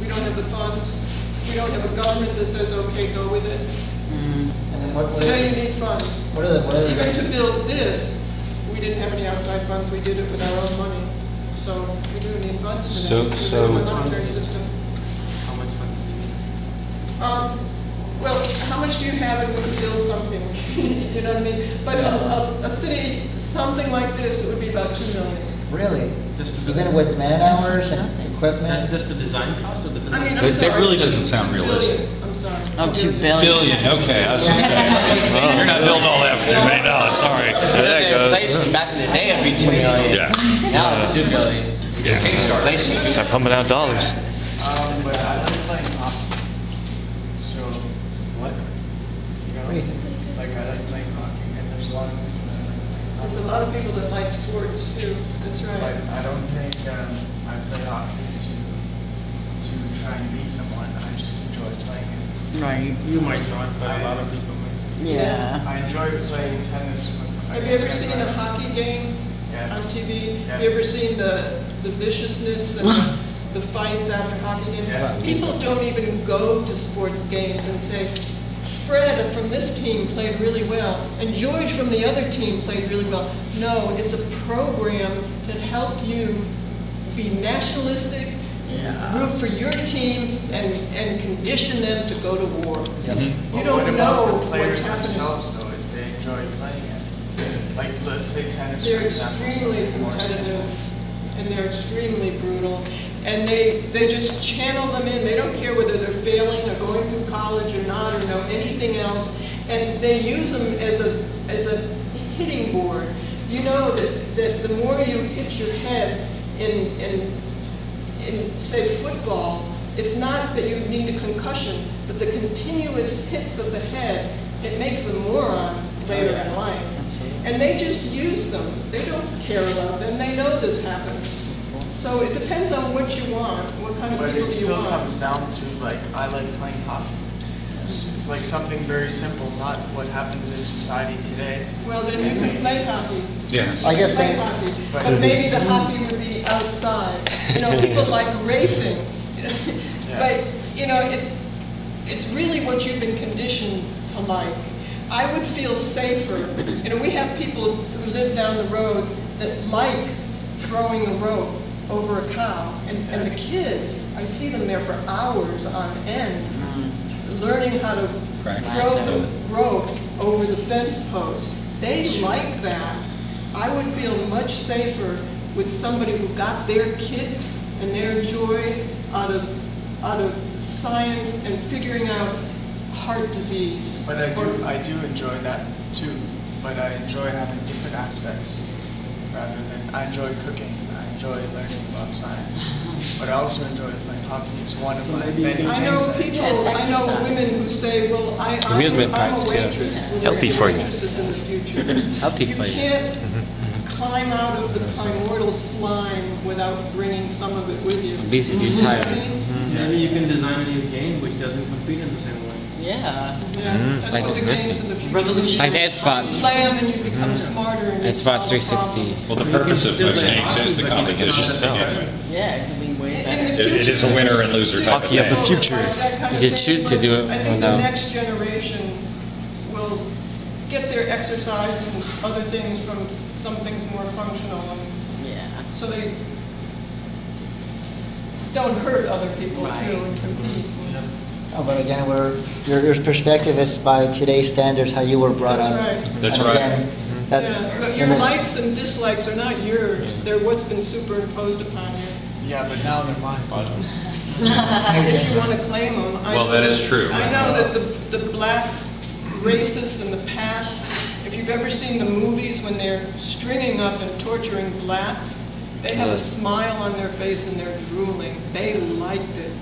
We don't have the funds. We don't have a government that says, okay, go with it. And then what, what So are, you need funds. what are the, what are the? Even to build this, we didn't have any outside funds, we did it with our own money. So we do need funds for So- that, because so- we have a monetary system. How much funds do you need? Um, well, how much do you have and we could build something, you know what I mean? But a, a, a city, something like this, it would be about two million. Really? Just to- Even with man hours and equipment? That's just the design cost or the design? I mean, I'm That- sorry. that really doesn't sound two realistic. I'm sorry. Oh, two billion. Billion, okay, I was just saying, well, you're not building all that for two million dollars, sorry. There that goes. Inflation, back in the day, it'd be two million. Yeah. Now it's two billion. Yeah. Inflation. Start pumping out dollars. Um, but I like playing hockey. So, What? you know, What do you think? like I like playing hockey, and there's a lot of people that like playing There's hockey. a lot of people that like sports too, that's But right. I don't think um, I play hockey to to try and someone. I just enjoy playing it. Right. You might not, but a lot of people might. Yeah. I enjoy playing tennis. With, Have you ever seen a hockey game Yeah. on TV? Yeah. Have you ever seen the, the viciousness and the- the fights after hockey games? Yeah. People don't even go to sports games and say, Fred from this team played really well, and George from the other team played really well. No, it's a program to help you be nationalistic, Yeah. root for your team, and, and condition them to go to war. Yep. You But don't what know about the what's players happening. themselves, though, if they enjoy playing it? Like, let's say tennis, for They're example, extremely something more competitive, and they're extremely brutal, and they, they just channel them in, they don't care whether they're failing or going through college or not, or know anything else, and they use them as a, as a hitting board. You know that, that the more you hit your head in, in, in, say, football, it's not that you need a concussion, but the continuous hits of the head, it makes them morons later in oh, life. Absolutely. And they just use them. They don't care about them. They know this happens. So it depends on what you want, what kind of But people it still comes down to like, I like playing hockey. S- Like something very simple, not what happens in society today. Well, then you can play hockey. Yes. I guess Play they- hockey, But- but maybe the hockey would be outside. You know, people like racing. But, you know, it's, it's really what you've been conditioned to like. I would feel safer, you know, we have people who live down the road that like throwing a rope over a cow. And, and the kids, I see them there for hours on end, learning how to throw the rope over the fence post. They like that. I would feel much safer with somebody who got their kicks and their joy out of, out of science and figuring out heart disease. But I Or- do, I do enjoy that too. But I enjoy having different aspects rather than, I enjoy cooking, I enjoy learning about science. But I also enjoy playing hockey. It's one of my maybe many can- I know that- people, Yeah, I know women who say, well, I, I'm Amusement I'm a parks, yeah. waitress. Healthy for you. in the future. It's healthy for you. Mm-hmm. You can't climb out of the primordial slime without bringing some of it with you. Obesity is You know higher. I mean? Maybe you can design a new game which doesn't compete in the same way. Yeah. Yeah, Mm, that's like what the the- games in the future. Revolution. will be. Like Xbox. Play 'em and you become smarter and you Xbox solve 360. problems. Well, the purpose of those games is the competition itself. Yeah, it could be way better. the It- it is a winner and loser type of Hockey of the future. That kind of You choose to do it I think the next generation will get their exercise and other things from some things more functional, Yeah. so they don't hurt other people too and compete. Mm-hmm. Oh, but again, we're, your, your perspective is by today's standards, how you were brought That's up. right. That's And right. again, mm-hmm. that's- Yeah, but and your likes and dislikes are not yours, they're what's been superimposed upon you. Yeah, but now they're mine. If you want to claim them. I Well, know that is true. I know that the, the black racists in the past, if you've ever seen the movies when they're stringing up and torturing blacks, they have a smile on their face and they're drooling. They liked it.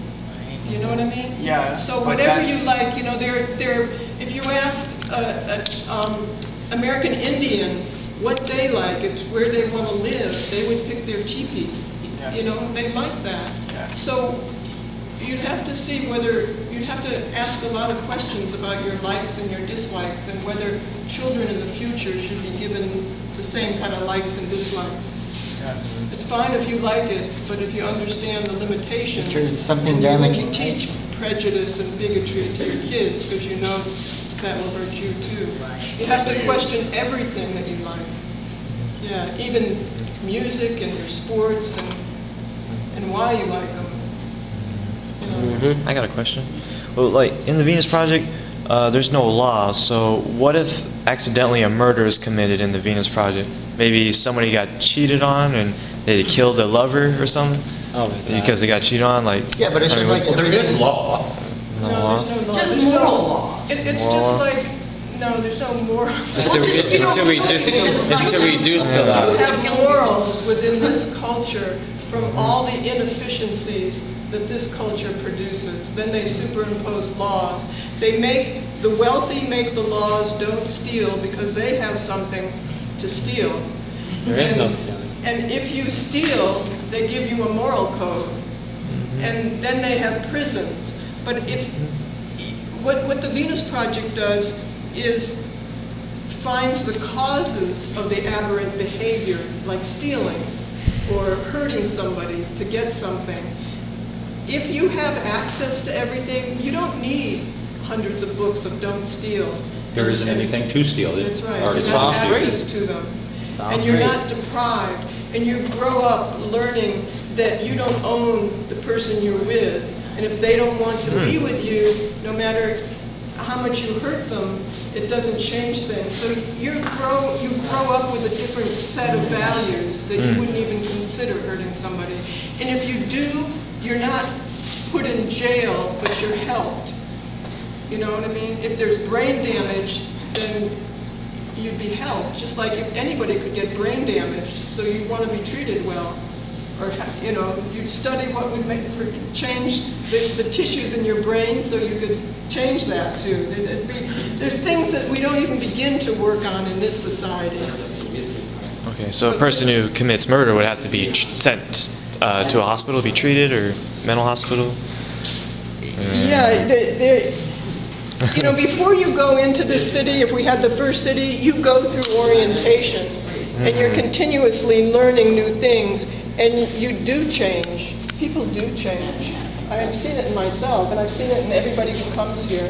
You know what I mean? Yeah, So whatever you like, you know, they're, they're, if you ask a, a, um, American Indian what they like, it's where they want to live, they would pick their teepee. Yeah. You know, they like that. Yeah. So you'd have to see whether, you'd have to ask a lot of questions about your likes and your dislikes and whether children in the future should be given the same kind of likes and dislikes. Yeah. It's fine if you like it, but if you understand the limitations. Sure, it's something and you damaging, teach prejudice and bigotry to your kids, because you know that will hurt you too. You have to question everything that you like. Yeah, even music and your sports and, and why you like them. You. Mm-hmm. I got a question. Well, like in the Venus Project, uh, there's no law. So what if accidentally a murder is committed in the Venus Project? Maybe somebody got cheated on and they killed their lover or something Oh, because they got cheated on. Like Yeah, but it's I just mean, like Well, there is law. no No, law? there's no law. Just There's no- moral law. It, it's Moral just like, no, there's no moral. It's to, it's to reduce, it's to reduce the You law. have morals within this culture from all the inefficiencies that this culture produces. Then they superimpose laws. They make, the wealthy make the laws, don't steal, because they have something to steal. There is no stealing. And if you steal, they give you a moral code. Mm-hmm. And then they have prisons. But if, what, what the Venus Project does is finds the causes of the aberrant behavior, like stealing or hurting somebody to get something. If you have access to everything, you don't need hundreds of books of don't steal. There isn't And- anything to steal. It- That's right. or You have all free. access to them. all And you're free. not deprived. And you grow up learning that you don't own the person you're with. And if they don't want to be hmm. with you, no matter how much you hurt them, it doesn't change things. So you grow, you grow up with a different set of values that you Mm. wouldn't even consider hurting somebody. And if you do, you're not put in jail, but you're helped. You know what I mean? If there's brain damage, then you'd be helped, just like if anybody could get brain damage, so you want to be treated well. Or, you know, you'd study what would make, for, change the, the tissues in your brain so you could change that too. There'd- be, there's things that we don't even begin to work on in this society. Okay, so a person who commits murder would have to be sent uh, to a hospital to be treated or mental hospital. Yeah, there, there, you know, before you go into this city, if we had the first city, you go through orientation, and you're continuously learning new things, and you do change. People do change. I've seen it in myself, and I've seen it in everybody who comes here,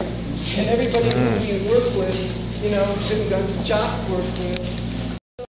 and everybody who you work with, you know, who Jacque worked with.